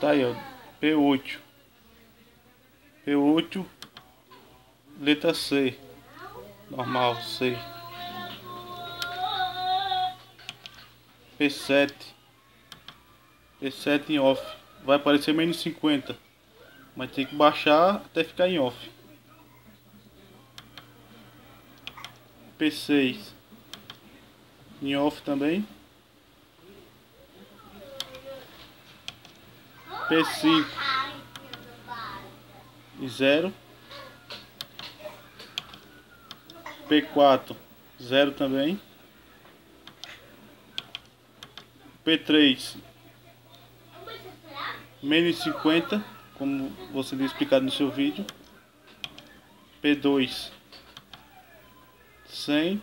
Tá aí, ó. P8. P8. Letra C. Normal, C. P7. P7 em off. Vai aparecer menos 50. Mas tem que baixar até ficar em off. P6 em off também. P5 e 0. P4 0 também. P3 menos 50, como você viu explicado no seu vídeo. P2 100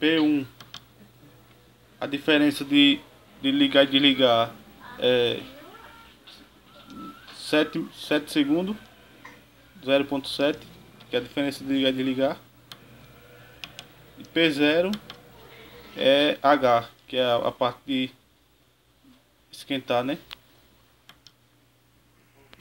P1 a diferença de, de ligar e desligar é 7, 7 segundos 0.7 que é a diferença de ligar e desligar e P0 é H que é a, a parte de esquentar né